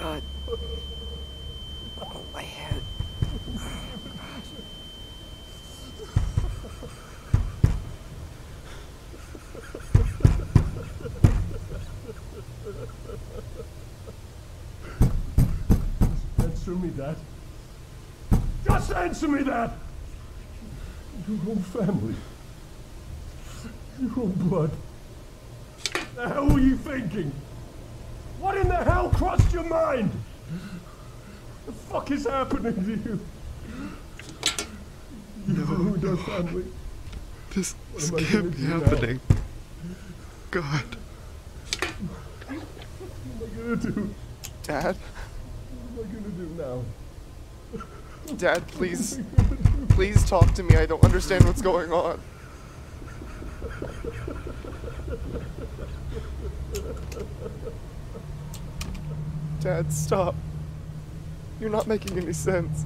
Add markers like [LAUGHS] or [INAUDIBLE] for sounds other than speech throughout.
God. Oh, my head. Answer me that. Just answer me that! Your own family. Your own blood. The hell were you thinking? What in the hell crossed your mind? The fuck is happening to you? You ruined our family. This, this can't be do now? happening. God. What am I gonna do? Dad? What am I gonna do now? Dad, please. Please talk to me. I don't understand what's going on. [LAUGHS] Dad, stop. You're not making any sense.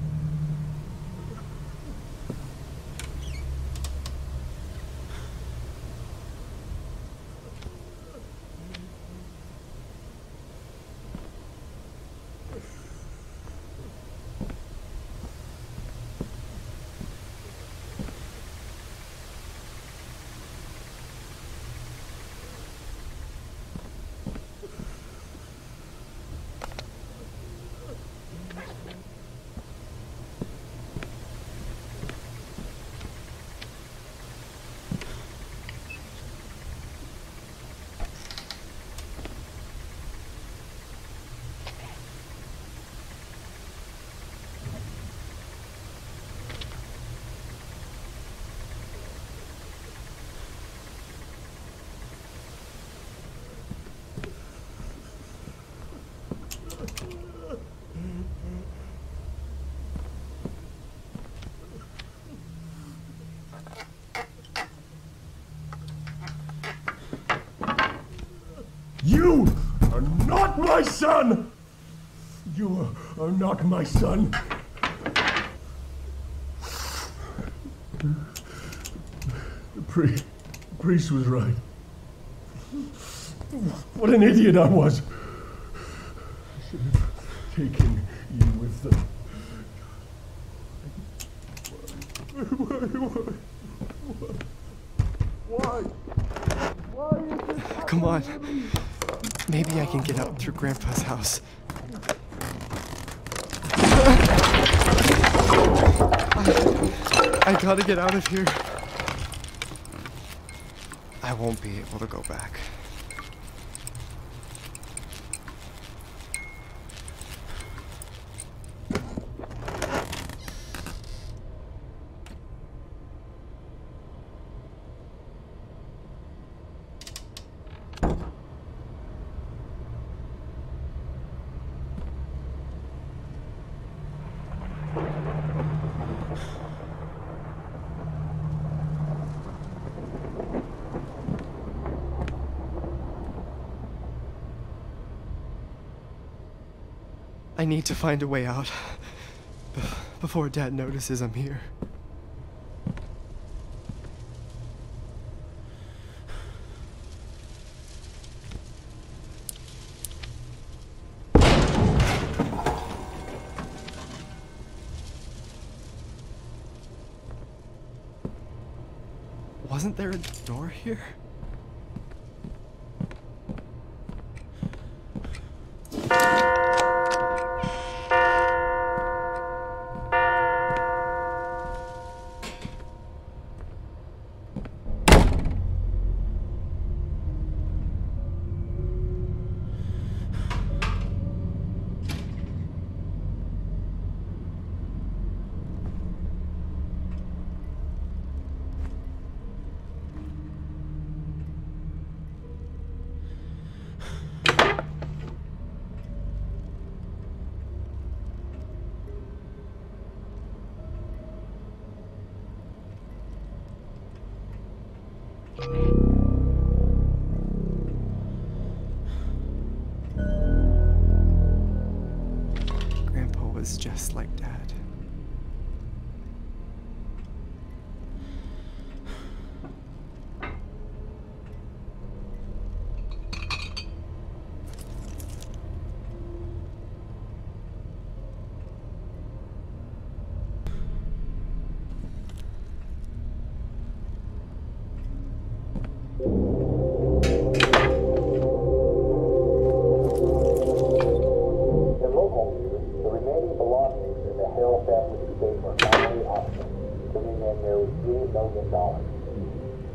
You are not my son! You are, not my son. The pri- priest was right. What an idiot I was. I should have taken you with them. Why? Why is this Come on. Maybe I can get out through Grandpa's house. I, I gotta get out of here. I won't be able to go back. I need to find a way out before Dad notices I'm here. Wasn't there a door here?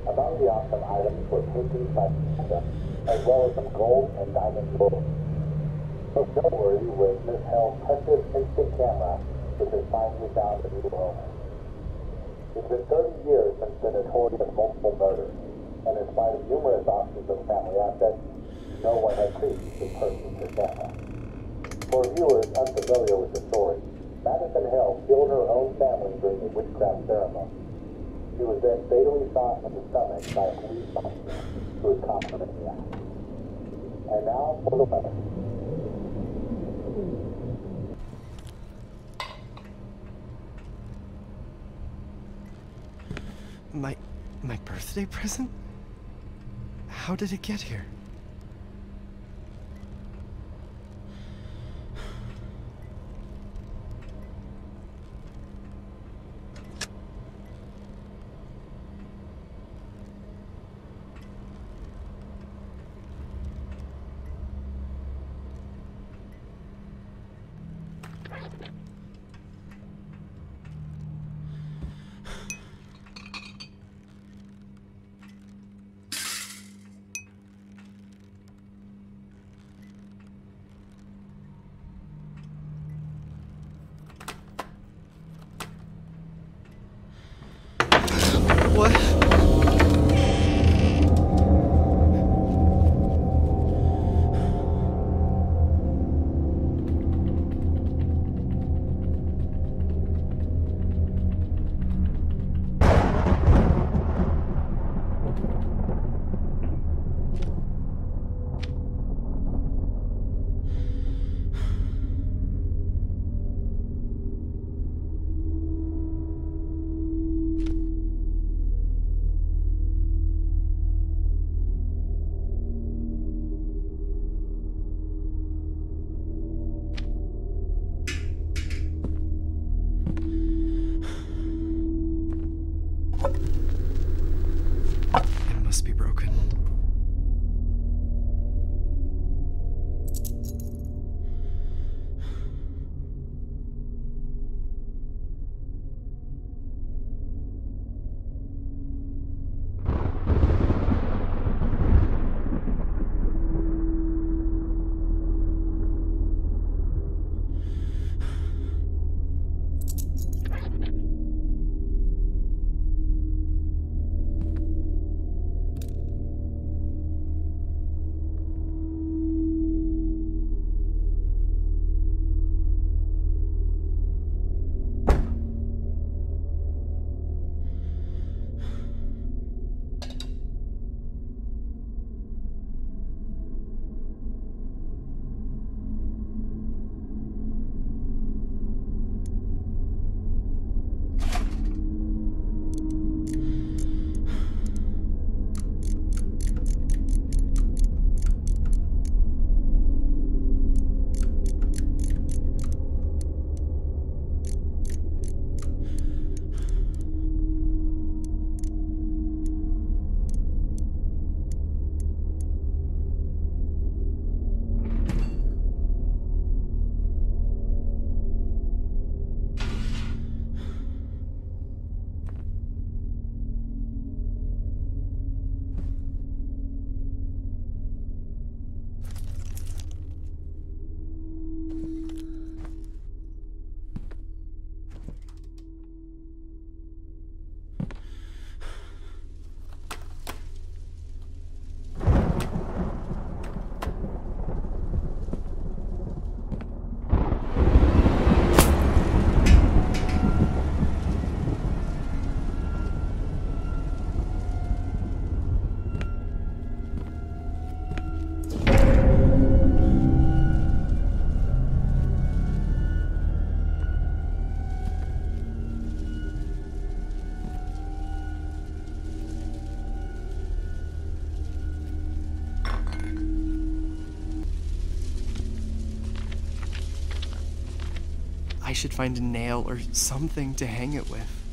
Among the auction items were paintings by Picasso, as well as some gold and diamond jewelry. Most noteworthy was Miss Hale's precious instant camera, which has finally found a new owner. It's been 30 years since the notorious multiple murders, and in spite of numerous auctions of family assets, no one had previously purchased her camera. For viewers unfamiliar with the story, Madison Hale killed her own family during a witchcraft ceremony. She was then fatally shot in the stomach by a police officer who was complimenting the act. And now for the weather. My. my birthday present? How did it get here? Should find a nail or something to hang it with.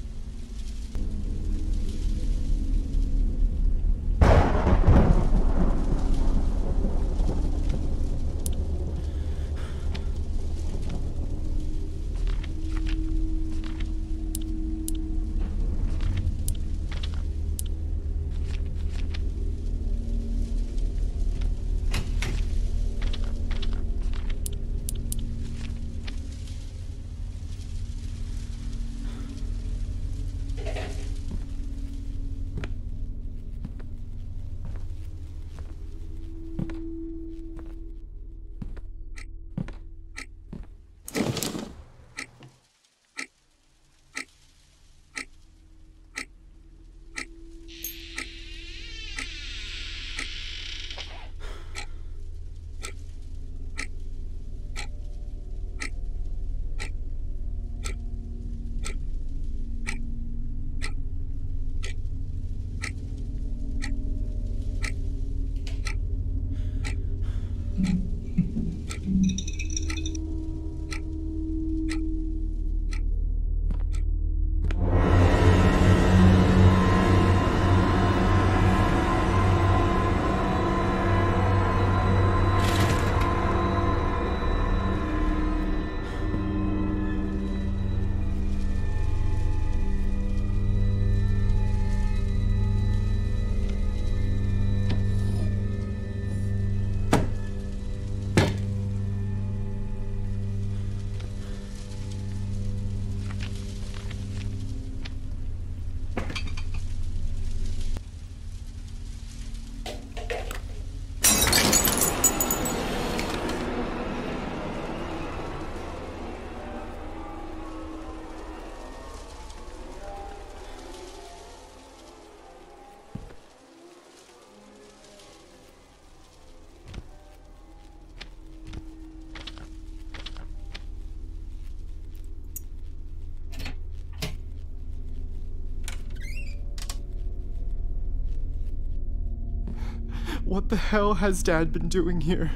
The hell has Dad been doing here?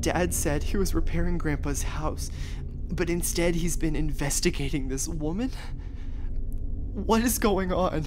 Dad said he was repairing Grandpa's house, but instead he's been investigating this woman? What is going on?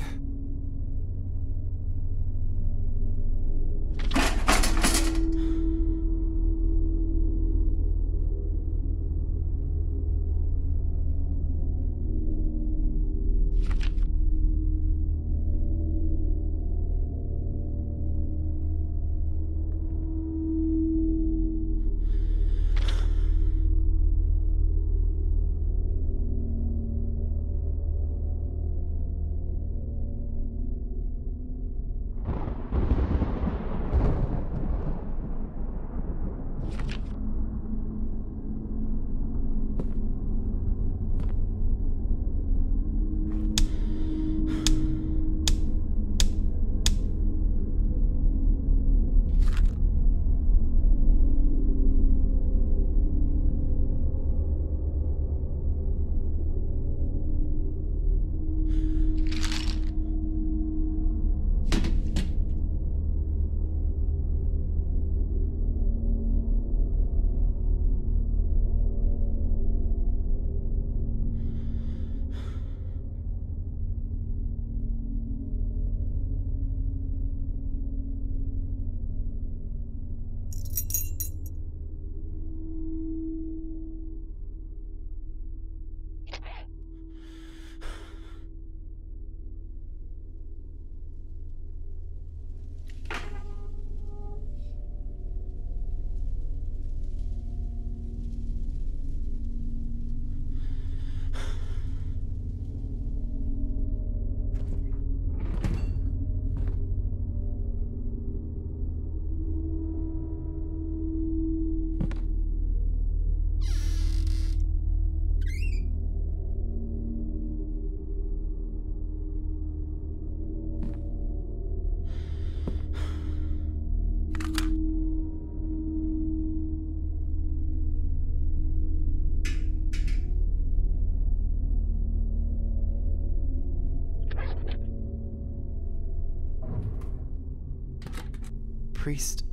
Priest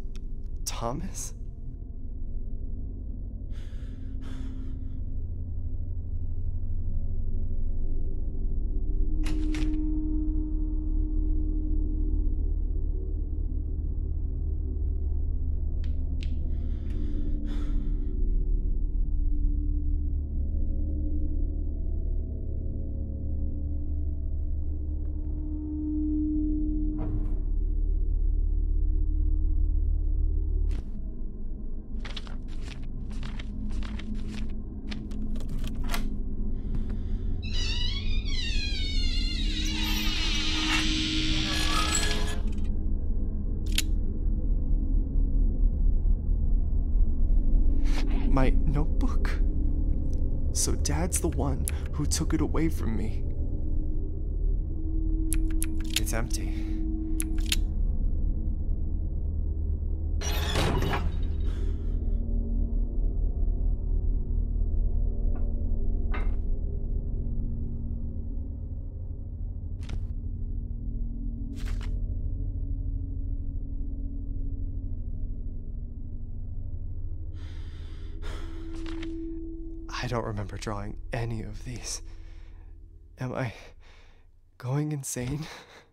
Thomas? Dad's the one who took it away from me. It's empty. I don't remember drawing any of these. Am I going insane? [LAUGHS]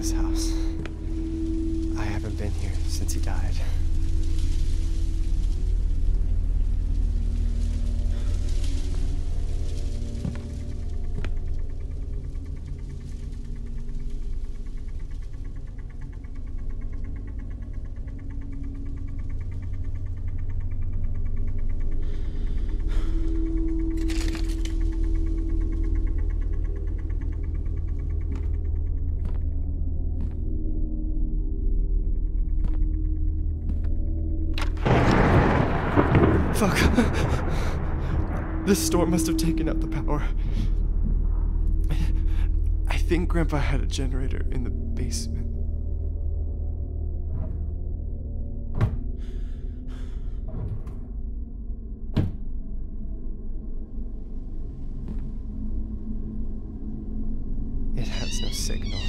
Grandpa's house. Fuck. This storm must have taken out the power. I think Grandpa had a generator in the basement. It has no signal.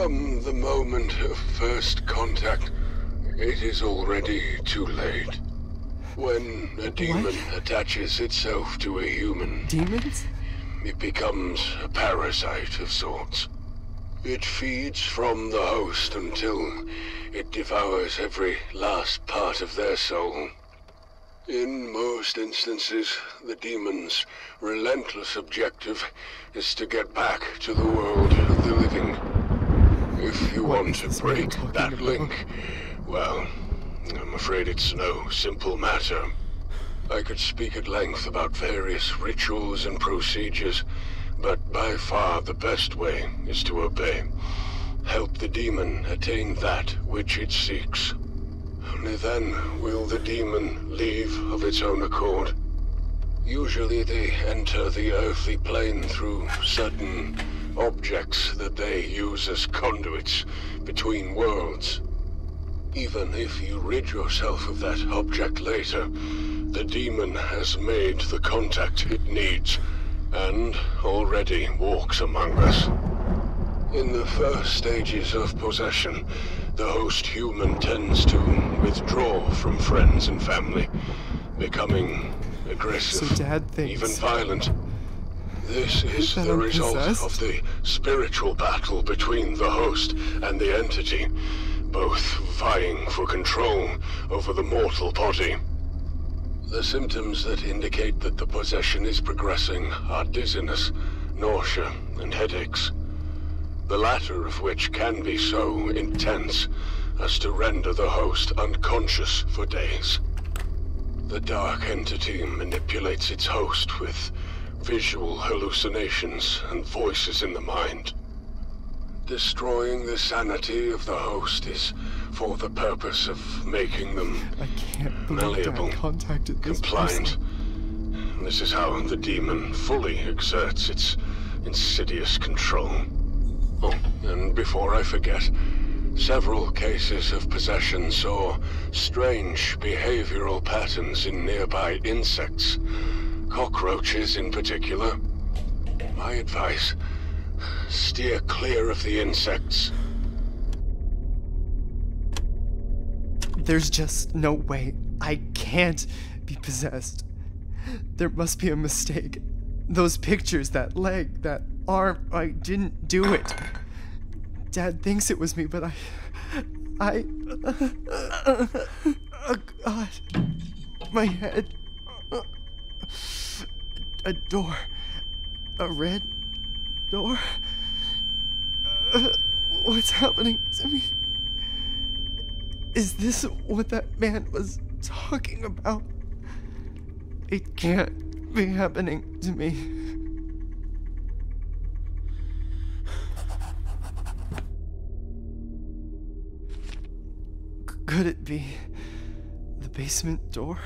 From the moment of first contact, it is already too late. When a demon attaches itself to a human, Demons? it becomes a parasite of sorts. It feeds from the host until it devours every last part of their soul. In most instances, the demon's relentless objective is to get back to the world of the living. If you What want to break that about? link, well, I'm afraid it's no simple matter. I could speak at length about various rituals and procedures, but by far the best way is to obey. Help the demon attain that which it seeks. Only then will the demon leave of its own accord. Usually they enter the earthly plane through certain objects that they use as conduits between worlds. Even if you rid yourself of that object later, the demon has made the contact it needs, and already walks among us. In the first stages of possession, the host human tends to withdraw from friends and family, becoming aggressive, even violent. This is the result possessed? of the spiritual battle between the host and the entity, both vying for control over the mortal body. The symptoms that indicate that the possession is progressing are dizziness, nausea, and headaches. The latter of which can be so intense as to render the host unconscious for days. The dark entity manipulates its host with visual hallucinations and voices in the mind. Destroying the sanity of the host is for the purpose of making them I can't believe Malleable, contacted this compliant. person. This is how the demon fully exerts its insidious control. Oh, and before I forget, several cases of possession saw strange behavioral patterns in nearby insects, cockroaches in particular. My advice, steer clear of the insects. There's just no way. I can't be possessed. There must be a mistake. Those pictures, that leg, that arm, I didn't do it. Dad thinks it was me, but I. I. Oh, God. My head. A door. A red door. Uh, What's happening to me? Is this what that man was talking about? It can't be happening to me. Could it be the basement door?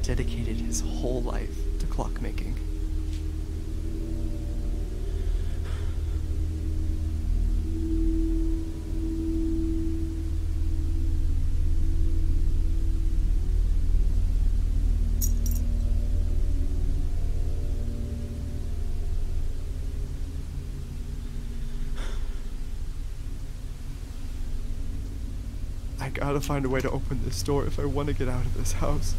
Grandpa dedicated his whole life to clockmaking. I gotta find a way to open this door if I want to get out of this house.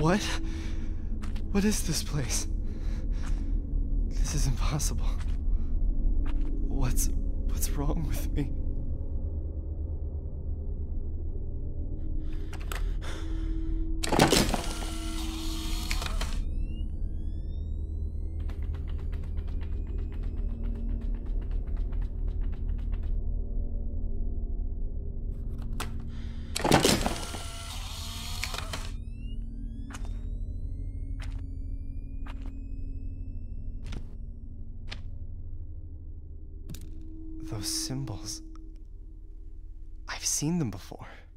What? What is this place? This is impossible. What's what's wrong with me? Seen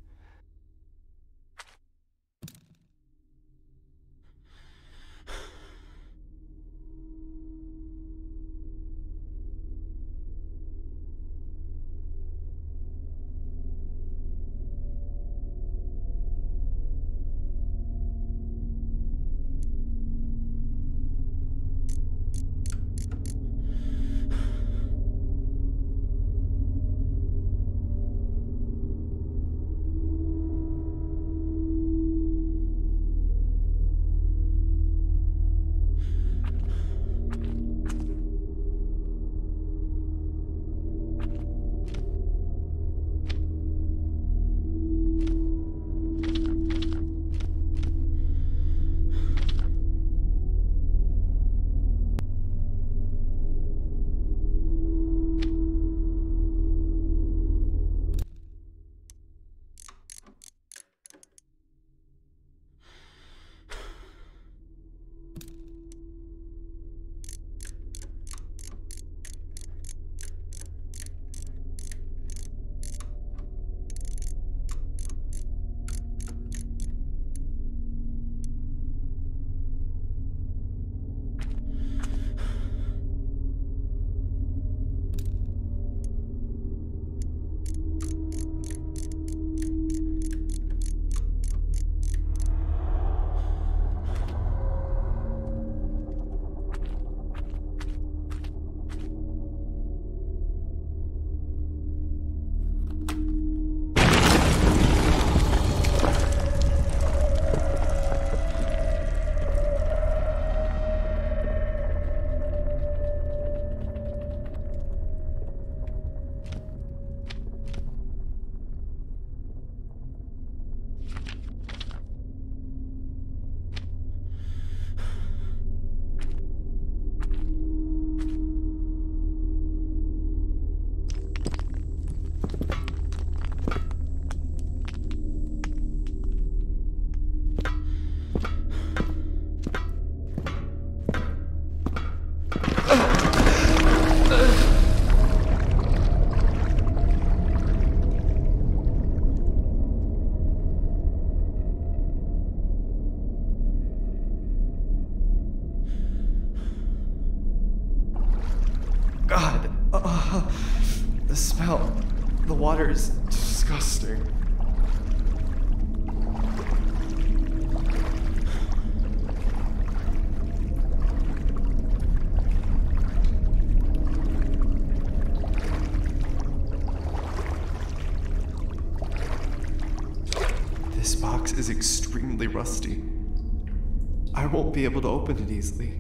be able to open it easily.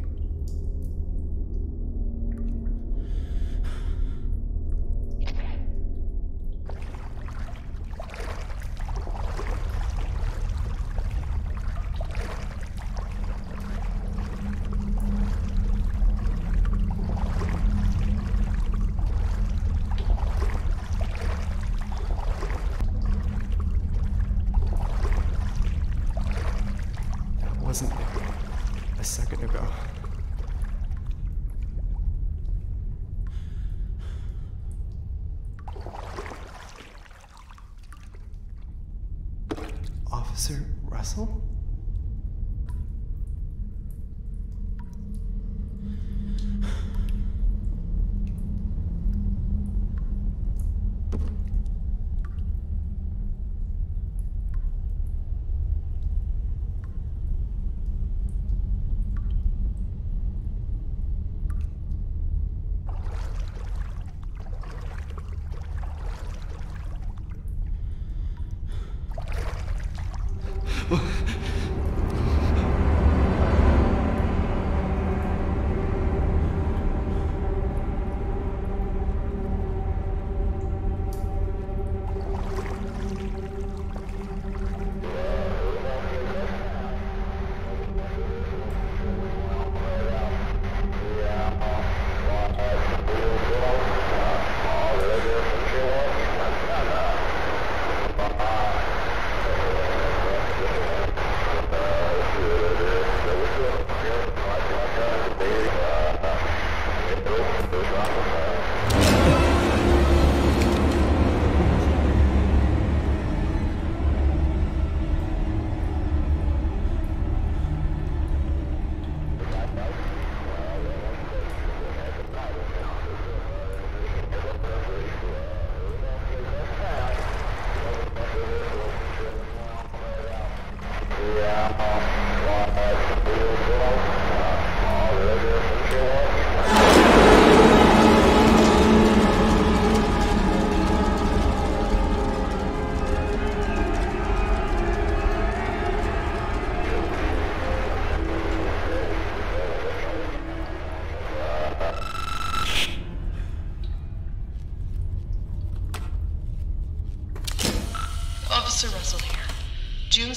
That wasn't there a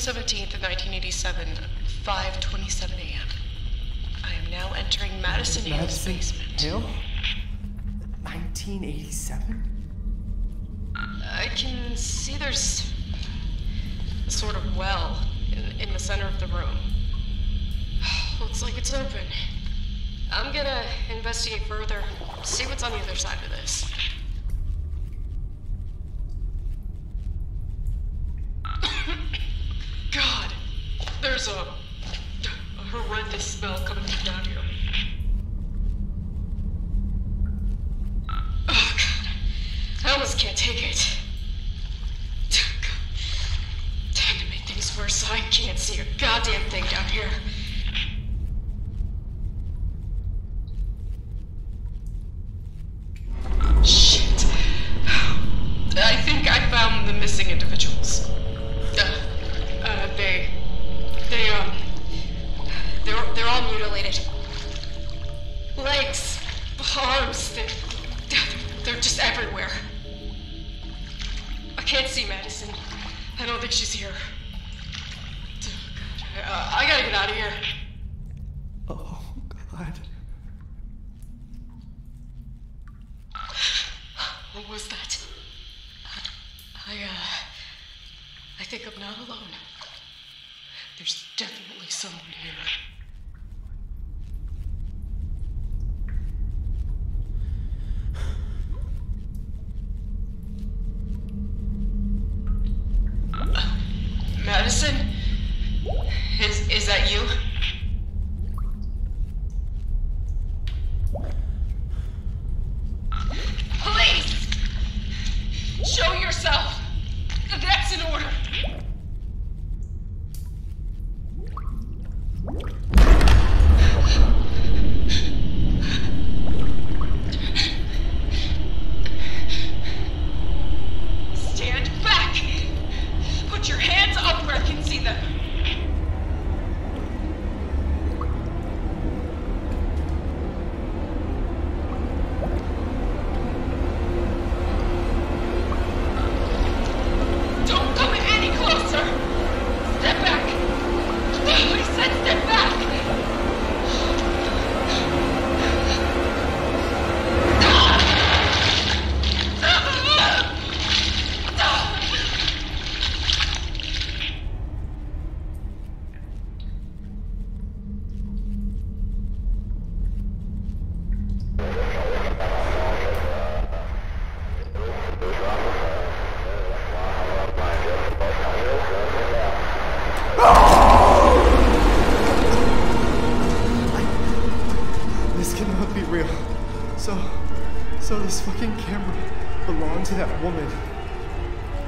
17th, of 1987, 5:27 a.m. I am now entering Madison Hale's Madison basement. Hale? 1987? I can see there's a sort of well in, in the center of the room. [SIGHS] Looks like it's open. I'm gonna investigate further, see what's on the other side of this. Madison? Is, is that you? Police! Show Put your hands up where I can see them. Don't come any closer. Step back. I said step back. This cannot be real. So, so this fucking camera belonged to that woman.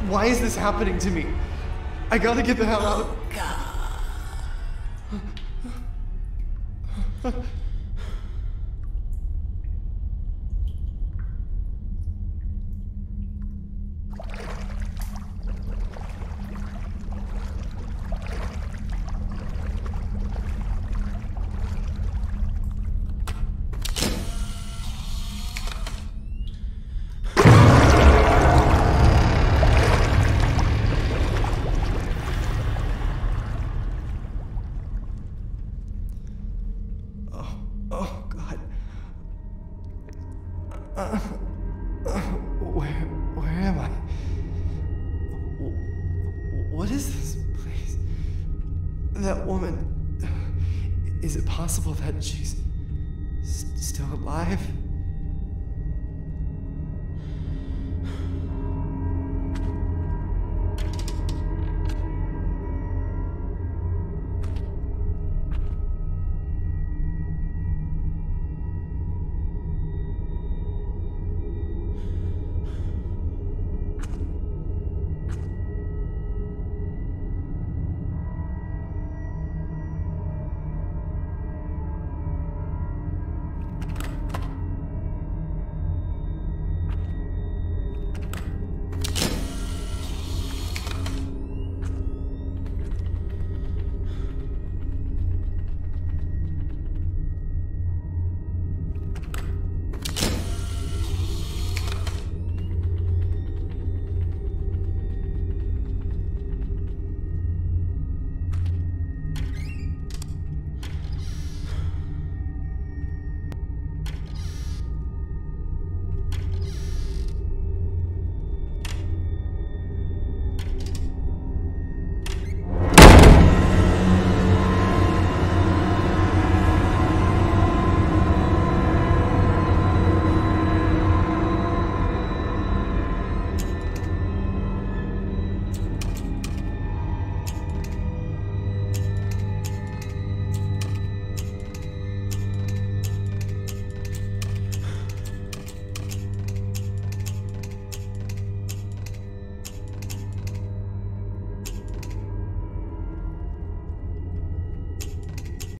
Why is this happening to me? I gotta get the hell out of. Oh [LAUGHS]